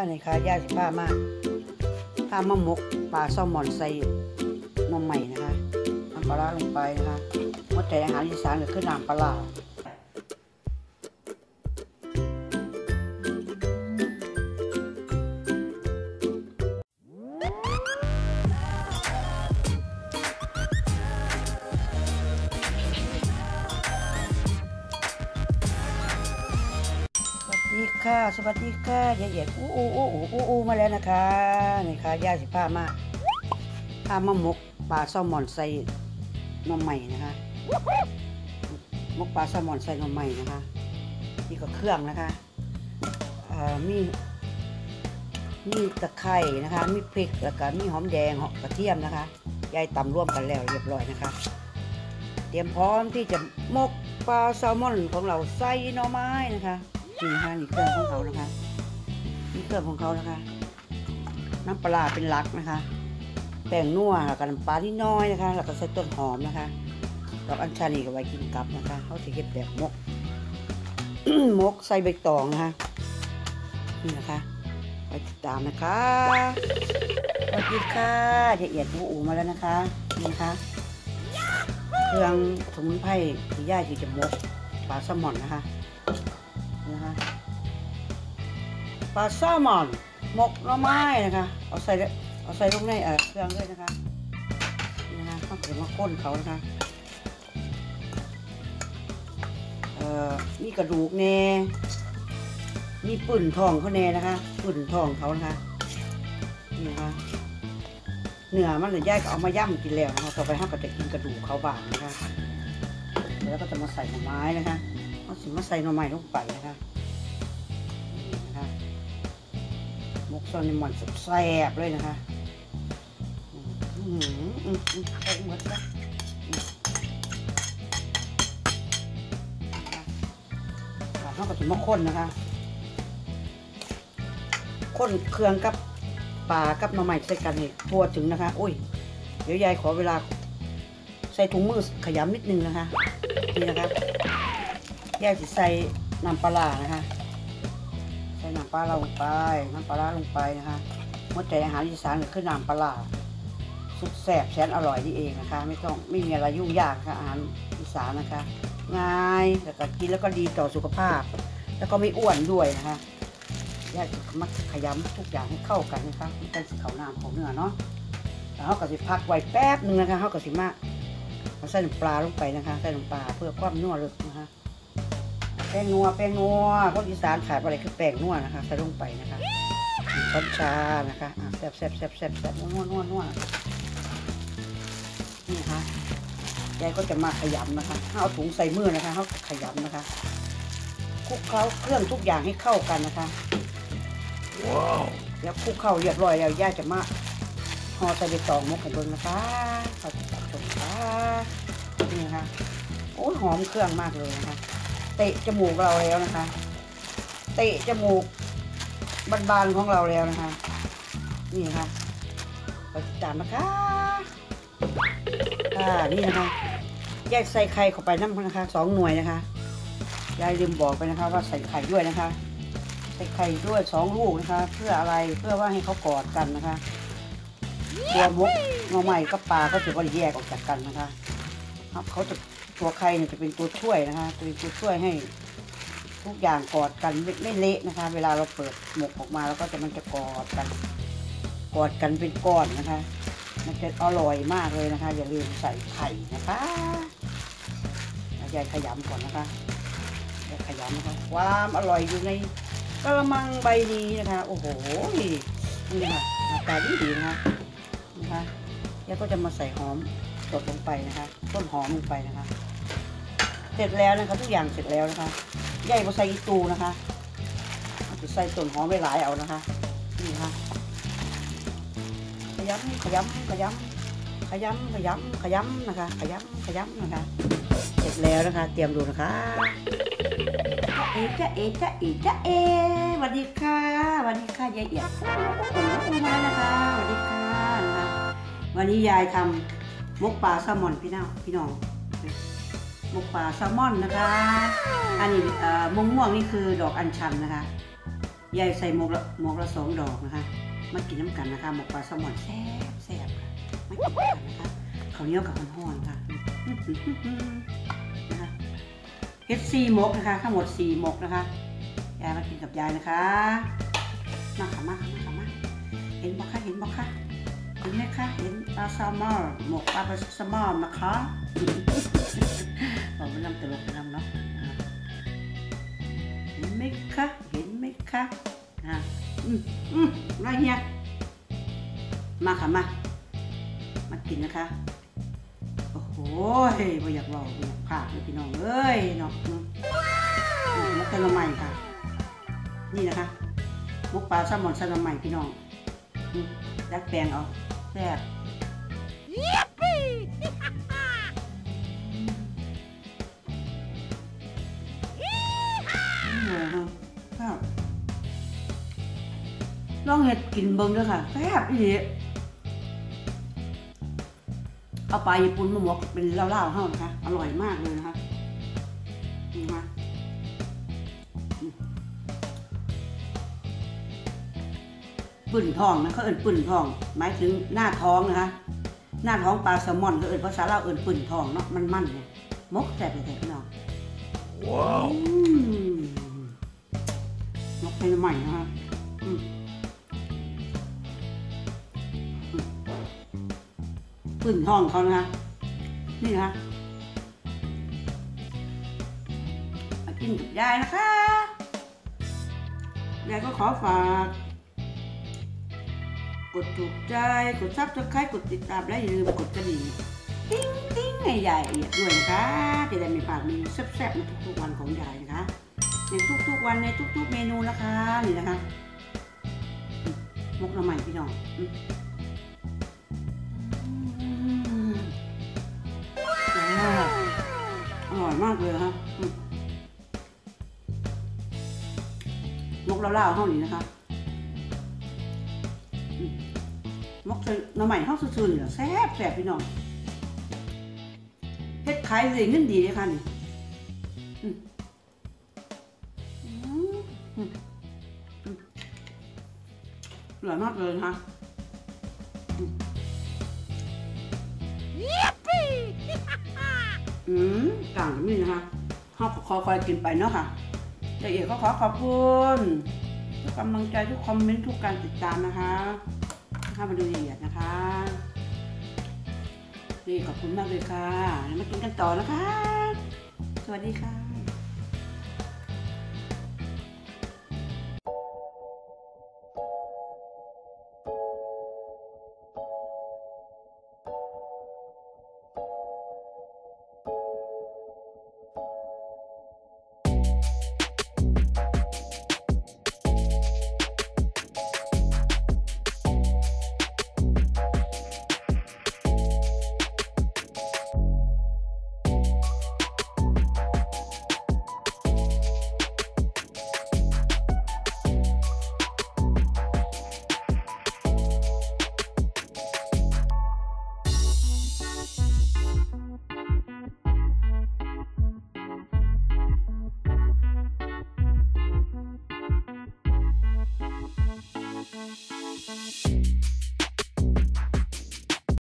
นี่ค่ะย่าสิผ้ามากผ้ามะมกปลาแซลมอนใส่นมใหม่นะคะน้ำปลาร้าลงไปนะคะมดแต่อาหารอีสานก็คือน้ำปลา ค่ะ สวัสดีค่ะยายเอียดอู้อู้อู้อู้อู้มาแล้วนะคะนี่ค่ะย่าสิผ้ามาผ้ามะมกปลาแซลมอนใส่นมใหม่นะคะมกปลาแซลมอนใส่นมใหม่นะคะ นี่ก็เครื่องนะคะมีมีตะไคร่นะคะ มีพริกแล้วก็มีหอมแดงหอมกระเทียมนะคะยายตำร่วมกันแล้วเรียบร้อยนะคะ เตรียมพร้อมที่จะมกปลาแซลมอนของเราใส่หน่อไม้นะคะ นี่นะคะนี่เครื่องของเขานะคะนี่เครื่องของเขานะคะ น้ำปลาเป็นลักนะคะแป้งนัวแล้วก็น้ำปลาที่น้อยนะคะ แล้วก็ใส่ต้นหอมนะคะดอกอัญชันนี่ก็ไว้กินกับนะคะเขาจะเก็บแบบมกมกใส่ใบตองนะคะนี่นะคะไปติดตามนะคะสวัสดีค่ะละเอียดหมูอูมาแล้วนะคะนี่นะคะ เครื่องสมุนไพรที่ย่าที่จะมกปลาแซลมอนนะคะ นะคะปลาแซลมอนหมกหน่อไม้นะคะเอาใส่เอาใส่ลงในเออเครื่องด้วยนะคะนี่นะคะต้องเกิดมาข้นเขานะคะเอ่อมีกระดูกแน่มีปุ่นทองเขาแน่นะคะปุ่นทองเขานะคะนี่นะคะเนื้อมันเลยย่ายก็เอามาย่ำกินแล้วนะคะต่อไปห้าก็จะกินกระดูกเขาบางนะคะแล้วก็จะมาใส่หน่อไม้นะคะ เอาสิมาใส่หน่อไม้ลงไปนะคะนี่นะคะมกซอนในมันแซ่บเลยนะคะอืมอืมอืมอืมใส่หมดละอืมนะคะแล้วก็จะมาข้นนะคะข้นเครื่องกับปลากับหน่อไม้ใส่กันนี่ทั่วถึงนะคะ อุ้ย เดี๋ยวยายขอเวลา ใส่ถุงมือขยำนิดนึงนะคะ นี่นะคะ ยายจะใส่น้ำปลาร้านะคะ ใส่น้ำปลาลงไป น้ำปลาลงไปนะคะมดแต่อาหารอีสานก็คือน้ำปลาสุดแซ่บแสนอร่อยนี่เองนะคะ ไม่ต้องไม่มีอะไรยุ่งยากค่ะอาหารอีสานนะคะ ง่ายแล้วก็กินแล้วก็ดีต่อสุขภาพ แล้วก็ไม่อ้วนด้วยนะคะยายจะมักขยำทุกอย่างให้เข้ากันนะคะเป็นสีขาวน้ำของเนื้อเนาะแล้วเขาก็สิพักไว้แป๊บหนึ่งนะคะเขาก็สิมาเอาใส่น้ำปลาลงไปนะคะ ใส่น้ำปลาเพื่อความนัวเลยนะคะ แป้งนัวแป้งนัวพวกอีสานขายอะไรคือแป้งนัวนะคะใส่ลงไปนะคะช้อนชานะคะอะแซ่บแซ่บแซ่บแซ่บแซ่บนัวนัวนัวนัวนี่นะคะยายก็จะมาขยำนะคะเอาถุงใส่มือนะคะเขาขยำนะคะคลุกเคล้าเครื่องทุกอย่างให้เข้ากันนะคะแล้วคลุกเข้าเรียบร้อยแล้วย่าจะมาห่อใส่ใบตองมกให้เบิ่งนะคะขอติดตามชมค่ะนี่นะคะโอ้ยหอมเครื่องมากเลยนะคะ เตะจมูกเราแล้วนะคะ เตะจมูกบานๆของเราแล้วนะคะ นี่นะคะขอติดตามนะคะอ่านี่นะคะแยกใส่ไข่เข้าไปน้ำนะคะสองหน่วยนะคะยายลืมบอกไปนะคะ ว่าใส่ไข่ด้วยนะคะ ใส่ไข่ด้วยสองลูกนะคะ เพื่ออะไรเพื่อว่าให้เขากอดกันนะคะตัวมุกงอใหม่กับปลาก็จะว่าแยกออกจากกันนะคะ ครับเขาจะ ตัวไข่เนี่ยจะเป็นตัวช่วยนะคะเป็นตัวช่วยให้ทุกอย่างกอดกันไม่ไม่เละนะคะ เวลาเราเปิดหมกออกมาแล้วก็จะมันจะกอดกัน กอดกันเป็นก้อนนะคะ มันจะอร่อยมากเลยนะคะ อย่าลืมใส่ไข่นะคะยายขยำก่อนนะคะยายขยำนะคะ ความอร่อยอยู่ในกระมังใบนี้นะคะ โอ้โห นี่ค่ะหน้าตาดีดีนะคะนะคะ แล้วก็จะมาใส่หอมสดลงไปนะคะ ต้นหอมลงไปนะคะ เสร็จแล้วนะคะทุกอย่างเสร็จแล้วนะคะใหญ่มาใส่อีตูนะคะจะใส่ต้นหอมไปหลายเอานะคะนี่ค่ะขยำขยำขยำขยำขยำขยำนะคะ ขยำขยำนะคะ เสร็จแล้วนะคะ เตรียมดูนะคะเอะจะเอะจะเอะจะเอะสวัสดีค่ะสวัสดีค่ะยายเอียดโอ้โหมานะคะสวัสดีค่ะนะคะวันนี้ยายทำมกปลาแซลมอนพี่น้องพี่น้อง มกปลาแซลมอนนะคะ อันนี้ม่วงม่วงนี่คือดอกอัญชันนะคะยายใส่หมกละหมกละสองดอกนะคะ มากินน้ำกันนะคะหมกปลาแซลมอนแซ่บแซ่บค่ะมากินกันนะคะข้าวเหนียวกับมันห่อนๆค่ะนะคะเฮ็ดซีหมกนะคะทั้งหมดสี่หมกนะคะยายมากินกับยายนะคะมาค่ะมาค่ะมาค่ะ ปลาแซลมอนหมกปลาแซลมอนนะคะผมไม่นำตลกไปนำเนาะเห็นไหมคะเห็นไหมคะอ่าอืมอืมไรเนี่ยมาค่ะมามากินนะคะโอ้โหไม่อยากเว่าไม่อยากพากเลยพี่น้องเอ้ยเนาะมอืมแล้วก็ละใหม่ค่ะ นี่นะคะมุกปลาแซลมอนแซลมใหม่พี่น้องดัดแปลงเอาแซ่บ รับลองเห็ดกินเบิ้งด้วยค่ะแซ่บอีหลีเอาปลาญี่ปุ่นมาหมกเป็นเล่าๆเฮานะคะ อร่อยมากเลยนะคะนี่นะคะอืมปื่นทองนะเขาเอิ้นปื่นทอง หมายถึงหน้าท้องนะคะ หน้าท้องปลาแซลมอนเขาเอิ้นภาษาลาวเอิ้นปื่นทองเนาะมันมันๆเนี่ยมกแซ่บเลยแท้พี่น้องว้าวอืมนกเป็นใหม่นะครับอืมอืมปืนห้องเขานะคะนี่นะคะมากินกับยายนะคะยายก็ขอฝาก กดถูกใจ กด subscribe กดติดตามและอย่าลืมกดกระดิ่งติ้งติ้งให้ยายเอียดด้วยนะคะจะได้ไม่พลาดเมนูแซ่บๆในทุกๆวันของยายนะคะในทุกๆวันในทุก ๆ เมนูนะคะนี่นะคะหมกหน่อไม้พี่น้องอร่อยมากเลยคะอืมมกเล่าๆเท่านี้นะคะ มกใส่หน้ำใหม่เข้าซื่อๆนี่แหละแซ่บแซ่บพี่น้องเฮ็ดขายเลยเงินดีเลยค่ะนี่อืมอืมอืมอืมอร่อยมากเลยนะคะอืมอืมต่างกันนี่นะคะข้าวขอคอยกินไปเนาะค่ะละเอียดก็ขอขอบคุณทุกกำลังใจทุกคอมเมนต์ทุกการติดตามนะคะเข้ามาดูละเอียดนะคะ นี่ขอบคุณมากเลยค่ะ แล้วมากินกันต่อนะคะ สวัสดีค่ะ